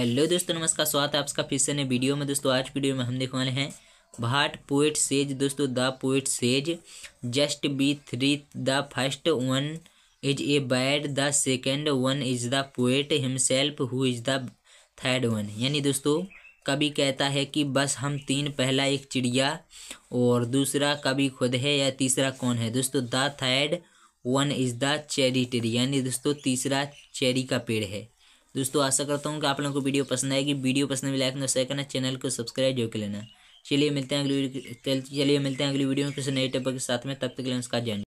Hello दोस्तों, नमस्कार, स्वागत है आपका फिर से नए वीडियो में। दोस्तों, आज वीडियो में हम देखने वाले हैं, भाट पोएट सेज। दोस्तों, the poet says, just be three, the first one is a bard, the second one is the poet himself, who is the third one. यानी दोस्तों कभी कहता है कि बस हम तीन, पहला एक चिड़िया, और दूसरा कभी खुद है, या तीसरा कौन है? दोस्तों, the third one is the cherry tree. यानी दोस्तों, तीसरा चेरी का पेड़ है। दोस्तों, आशा करता हूँ कि आप लोगों को वीडियो पसंद आएगी। वीडियो पसंद में लाइक ना शेयर करना, चैनल को सब्सक्राइब जो कर लेना चलिए मिलते हैं अगली चलिए मिलते हैं अगली वीडियो में किसी नए टॉपिक के साथ में। तब तक के लिए उसका जैन